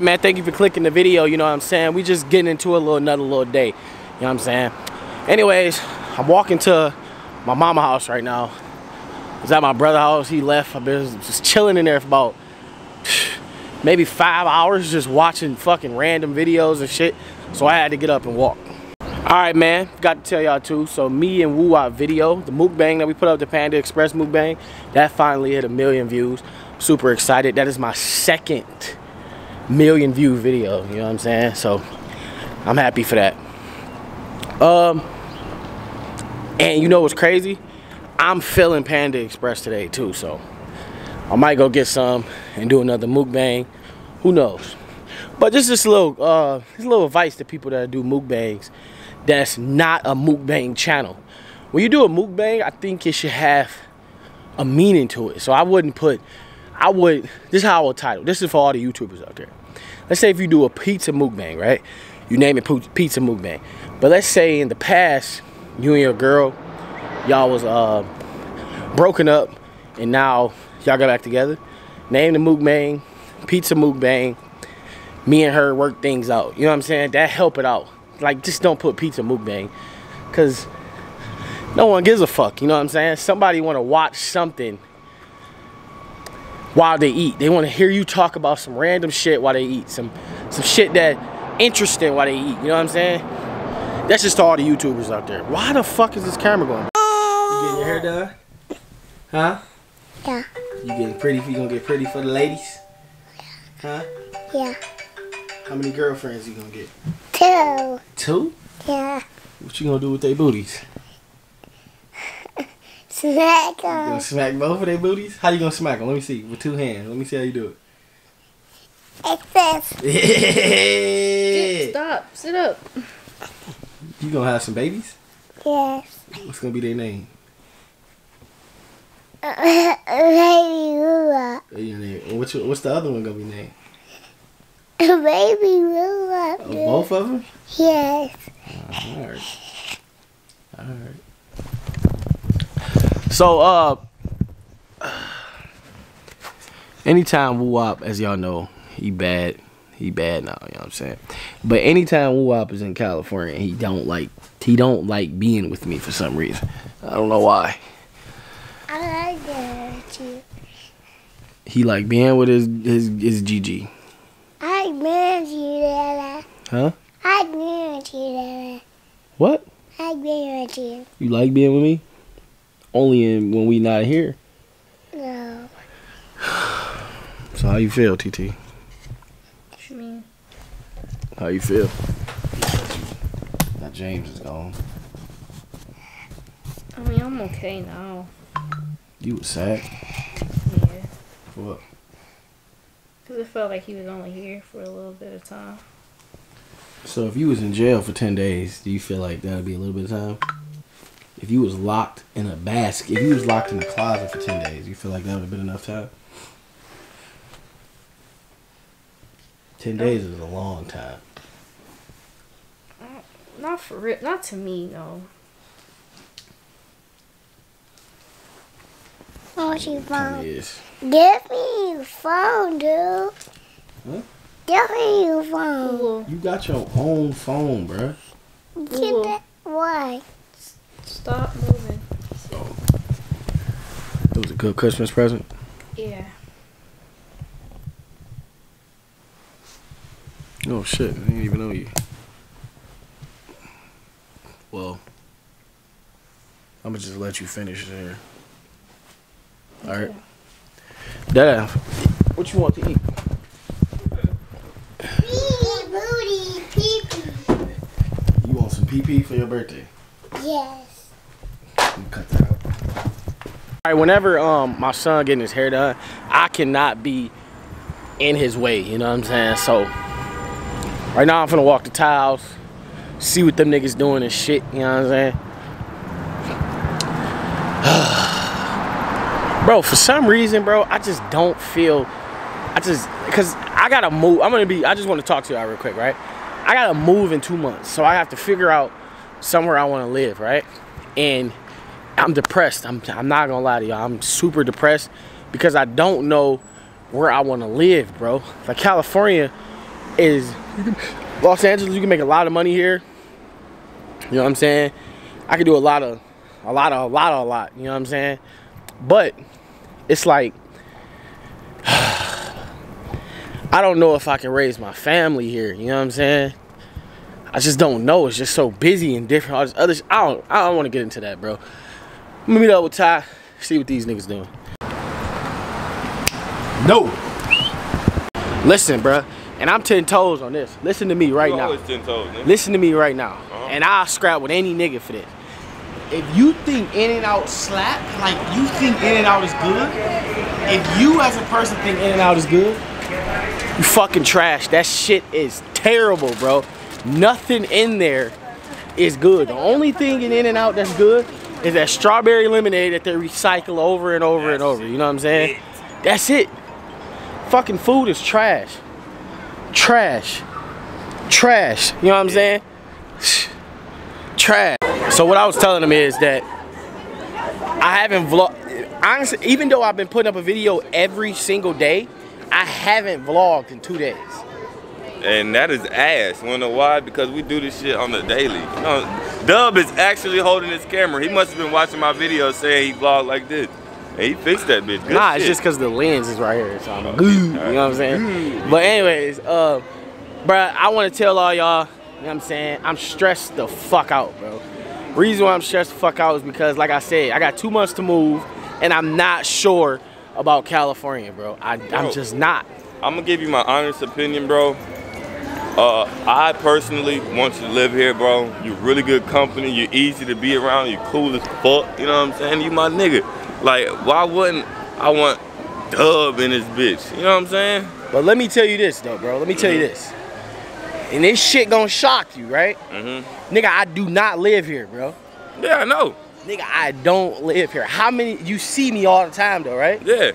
All right, man. Thank you for clicking the video. You know what I'm saying? We just getting into a little another little day. You know what I'm saying? Anyways, I'm walking to my mama house right now. It's at my brother house. He left. I've been just chilling in there for about maybe five hours just watching fucking random videos and shit. So I had to get up and walk. Alright man, got to tell y'all too. So me and Woo Wop video, the mukbang that we put up, the Panda Express mukbang, that finally hit a million views. Super excited. That is my second million view video, you know what I'm saying? So I'm happy for that. Um and you know what's crazy? I'm feeling Panda Express today too, so I might go get some and do another mukbang. Who knows? But just this little uh this little advice to people that do mukbangs that's not a mukbang channel. When you do a mukbang, I think it should have a meaning to it. So I wouldn't put I would this is how I would title. This is for all the YouTubers out there. Let's say if you do a pizza mukbang, right? You name it pizza mukbang. But let's say in the past, you and your girl, y'all was uh broken up and now y'all got back together. Name the mukbang, pizza mukbang. Me and her work things out. You know what I'm saying? That help it out. Like just don't put pizza mukbang, cause no one gives a fuck. You know what I'm saying? Somebody want to watch something while they eat. They want to hear you talk about some random shit while they eat. Some some shit that interesting while they eat. You know what I'm saying? That's just all the YouTubers out there. Why the fuck is this camera going? You getting your hair done? Huh? Yeah. You getting pretty? You gonna get pretty for the ladies? Huh? Yeah. How many girlfriends you gonna get? Two. Two? Yeah. What you gonna do with their booties? Smack You gonna smack both of their booties? How you gonna smack them? Let me see. With two hands. Let me see how you do it. Excess. it. Stop. Sit up. you gonna have some babies? Yes. What's gonna be their name? Baby Rula. Your name. What's, your- what's the other one gonna be named? Baby Rula. Oh, both of them? Yes. Alright. Alright. So, uh, anytime Wop, as y'all know, he bad. He bad now, you know what I'm saying? But anytime Wop is in California, he don't like, he don't like being with me for some reason. I don't know why. I like that you. He like being with his, his, his GG. I like being with you, Dada. Huh? I like being with you, Dada. What? I like being with you. You like being with me? Only in, when we not here. No. So how you feel, TT? What you mean? How you feel? Now James is gone. I mean, I'm okay now. You was sad. Yeah. For what? Because it felt like he was only here for a little bit of time. So if you was in jail for ten days, do you feel like that'd be a little bit of time? If you was locked in a basket, if you was locked in a closet for ten days, you feel like that would have been enough time? Ten days is a long time. Mm, not for real. Not to me, no. I want your Ten phone. years. Give me your phone, dude. Huh? Give me your phone. Cool. You got your own phone, bruh. Get that. Why? Stop moving. It was a good Christmas present. Yeah. Oh shit, I didn't even know you. Well, I'm gonna just let you finish there. Alright. Dad, what you want to eat? Pee, booty, pee, pee. You want some pee pee for your birthday? Yes. Cut that out. Alright, whenever um my son getting his hair done, I cannot be in his way, you know what I'm saying? So right now I'm finna walk the tiles, see what them niggas doing and shit, you know what I'm saying? bro, for some reason, bro, I just don't feel I just cause I gotta move. I'm gonna be I just wanna talk to y'all real quick, right? I gotta move in two months. So I have to figure out somewhere I wanna live, right? And I'm depressed. I'm I'm not gonna lie to y'all. I'm super depressed because I don't know where I want to live, bro. Like California is Los Angeles. You can make a lot of money here. You know what I'm saying? I could do a lot of, a lot of, a lot of, a lot. You know what I'm saying? But it's like I don't know if I can raise my family here. You know what I'm saying? I just don't know. It's just so busy and different. All this other, I don't, I don't want to get into that, bro. I'm gonna meet up with Ty, see what these niggas doing. No. Listen, bro, and I'm ten toes on this. Listen to me right You now. always ten toes, nigga. Listen to me right now, Uh-huh. and I'll scrap with any nigga for this. If you think In-N-Out slap, like you think In-N-Out is good, if you as a person think In-N-Out is good, you fucking trash. That shit is terrible, bro. Nothing in there is good. The only thing in In-N-Out that's good is that strawberry lemonade that they recycle over and over and over. You know what I'm saying? That's it. Fucking food is trash. Trash. Trash. You know what I'm saying? Trash. So what I was telling them is that I haven't vlog. Honestly, even though I've been putting up a video every single day, I haven't vlogged in two days. And that is ass. Wanna know why? Because we do this shit on the daily. You know, Dub is actually holding his camera. He must have been watching my video saying he vlog like this. And he fixed that bitch. Good nah, it's just because the lens is right here, so I'm Oh. You know what I'm saying? But anyways, uh, bruh, I want to tell all y'all. You know what I'm saying? I'm stressed the fuck out, bro. Reason why I'm stressed the fuck out is because, like I said, I got two months to move, and I'm not sure about California, bro. I, I'm just not. I'm gonna give you my honest opinion, bro. Uh, I personally want you to live here, bro. You're really good company. You're easy to be around. You're cool as fuck. You know what I'm saying? You my nigga. Like, why wouldn't I want Dub in this bitch? You know what I'm saying? But let me tell you this, though, bro. Let me tell you this. And this shit gonna shock you, right? Mm-hmm. Nigga, I do not live here, bro. Yeah, I know. Nigga, I don't live here. How many? You see me all the time, though, right? Yeah.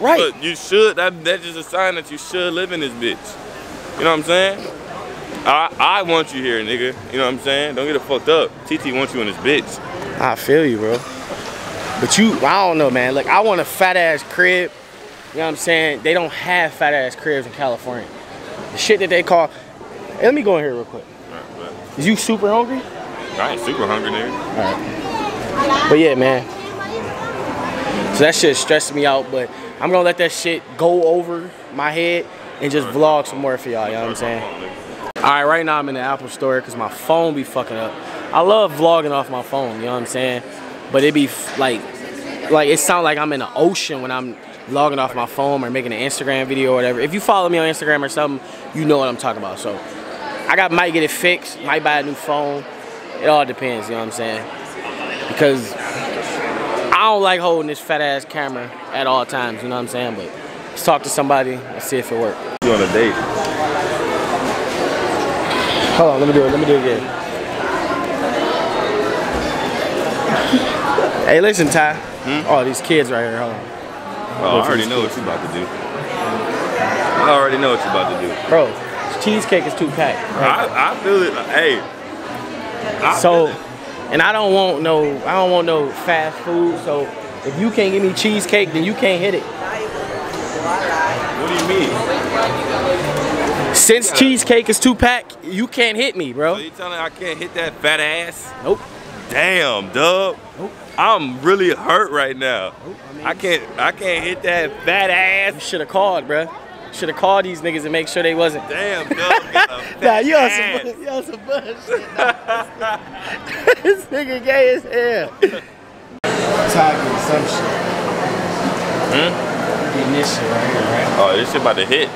Right. But you should. That, that's just a sign that you should live in this bitch. You know what I'm saying? I I want you here, nigga. You know what I'm saying? Don't get it fucked up. TT wants you in this bitch. I feel you, bro. But you, I don't know, man. Like, I want a fat ass crib. You know what I'm saying? They don't have fat ass cribs in California. The shit that they call. Hey, let me go in here real quick. Is you super hungry? I ain't super hungry, nigga. But yeah, man. So that shit stressed me out, but I'm gonna let that shit go over my head and just vlog some more for y'all, you know what I'm saying? Alright, right now I'm in the Apple store because my phone be fucking up. I love vlogging off my phone, you know what I'm saying? But it be like, like it sound like I'm in the ocean when I'm vlogging off my phone or making an Instagram video or whatever. If you follow me on Instagram or something, you know what I'm talking about. So I got might get it fixed, might buy a new phone. It all depends, you know what I'm saying? Because I don't like holding this fat ass camera at all times, you know what I'm saying? But talk to somebody and see if it works. You on a date? Hold on, let me do it. Let me do it again. hey, listen, Ty. Hmm? Oh, these kids right here. Hold on. Oh, I already know what you're about to do. I already know what you're about to do. Bro, cheesecake is too packed. right? I, I feel it. Hey. I So, it. and I don't want no, I don't want no fast food. So, if you can't give me cheesecake, then you can't hit it. What do you mean? Since cheesecake is two pack, you can't hit me, So bro. you telling me I can't hit that fat ass? Nope. Damn, dub. Nope. I'm really hurt right now. Nope. I can't I can't hit that fat ass. You ass. should have called, bro. Should have called these niggas and make sure they wasn't. Damn, dub. got a Nah, you on ass. some, you on some bullshit. this nigga gay as hell. Talking some shit. Hmm? This shit right here, right? Oh, this shit about to hit.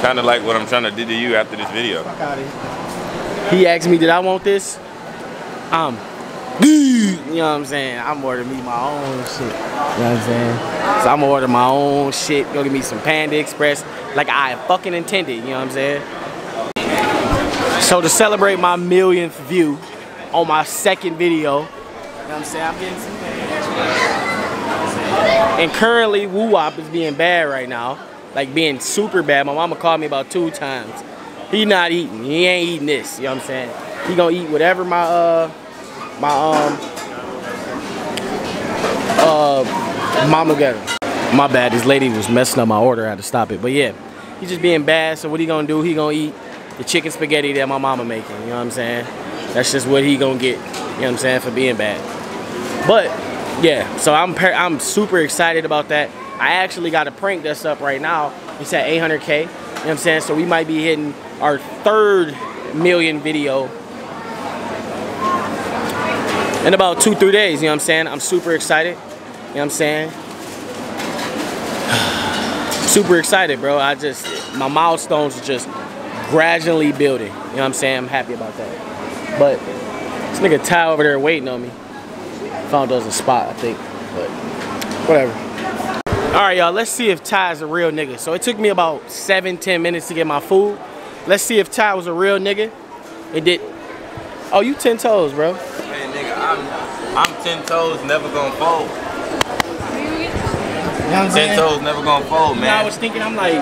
Kind of like what I'm trying to do to you after this video. Fuck out of here. He asked me, did I want this? Um, you know what I'm saying? I'm ordering me my own shit. You know what I'm saying? So I'm gonna order my own shit. Go get me some Panda Express like I fucking intended. You know what I'm saying? So to celebrate my millionth view on my second video, you know what I'm saying? I'm getting some And currently, Woo Wop is being bad right now. Like being super bad. My mama called me about two times. He not eating. He ain't eating this. You know what I'm saying? He gonna eat whatever my uh my um uh mama got. My bad, this lady was messing up my order. I had to stop it. But yeah, he's just being bad. So what he gonna do? He gonna eat the chicken spaghetti that my mama making. You know what I'm saying? That's just what he gonna get. You know what I'm saying for being bad. But yeah, so I'm I'm super excited about that. I actually got a prank that's up right now. It's at 800k. You know what I'm saying? So we might be hitting our third million video in about two, three days. You know what I'm saying? I'm super excited. You know what I'm saying? super excited, bro. I just, my milestones are just gradually building. You know what I'm saying? I'm happy about that. But this nigga Ty over there waiting on me. Found us a spot, I think. But whatever. All right, y'all, let's see if Ty is a real nigga. So it took me about seven, ten minutes to get my food. Let's see if Ty was a real nigga. It did. Oh, you 10 toes, bro. Hey nigga, I'm I'm ten toes, never gonna fold. You know Ten toes, never gonna fold, And I was thinking, I'm like,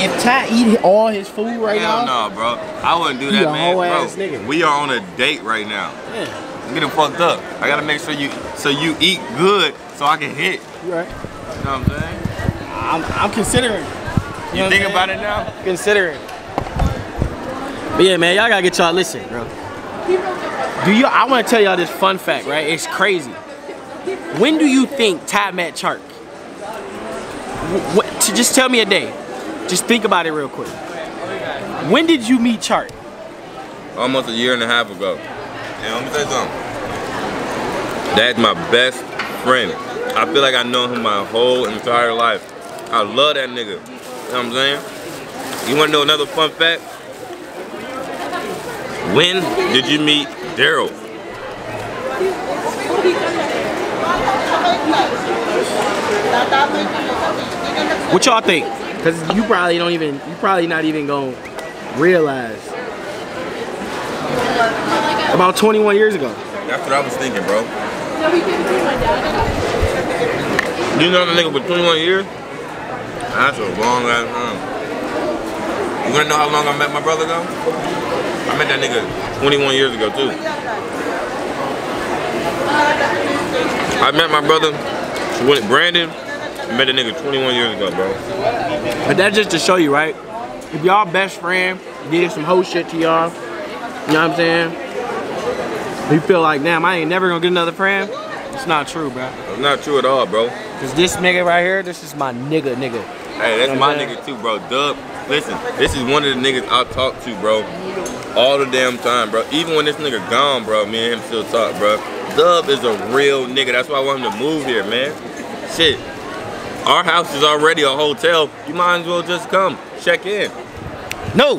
if Ty eat all his food right Hell now, no, bro. I wouldn't do that, man. Bro, ass nigga. we are on a date right now. yeah, I'm getting fucked up. I gotta make sure you so you eat good so I can hit. you right. You know what I'm saying? I'm, I'm considering. You, think about it now? Considering. But yeah, man, y'all gotta get y'all listen, bro. Do you? I want to tell y'all this fun fact, right? It's crazy. When do you think Ty met Chark? What, to just tell me a day. Just think about it real quick. When did you meet Chark? Almost a year and a half ago. And let me tell you something. That's my best friend. I feel like I know him my whole entire life. I love that nigga. You know what I'm saying? You wanna know another fun fact? When did you meet Daryl? What y'all think? Cause you probably don't even, you probably not even gonna realize. About 21 years ago. That's what I was thinking, bro. You know the nigga for 21 years? That's a long ass time. You wanna know how long I met my brother though? I met that nigga 21 years ago too. I met my brother with Brandon. I met a nigga 21 years ago, bro. But that's just to show you, right? If y'all best friend did some whole shit to y'all, you know what I'm saying? You feel like, damn, I ain't never gonna get another friend. It's not true, bro. It's not true at all, bro. Cause this nigga right here, this is my nigga, nigga. Hey, that's You know my nigga too, bro. Dub, listen, this is one of the niggas I talk to, bro, all the damn time, bro. Even when this nigga gone, bro, me and him still talk, bro. Dub is a real nigga. That's why I want him to move here, man. Shit. Our house is already a hotel. You might as well just come check in. No.